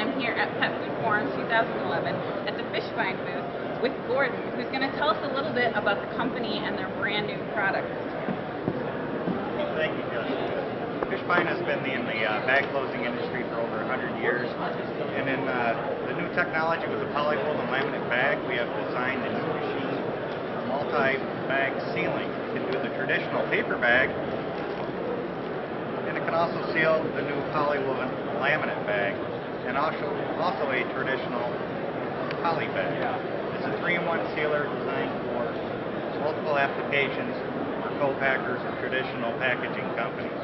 I'm here at Pet Food Forum 2011 at the Fischbein booth with Gordon, who's going to tell us a little bit about the company and their brand new product. Thank you, Justin. Fischbein has been in the uh, bag closing industry for over 100 years, and in uh, the new technology with the polyfold and laminate bag, we have designed a new machine, multi-bag sealing. It can do the traditional paper bag, and it can also seal the new polywoven laminate bag, and also, also a traditional poly bag. It's a 3-in-1 sealer designed for multiple applications for co-packers or traditional packaging companies.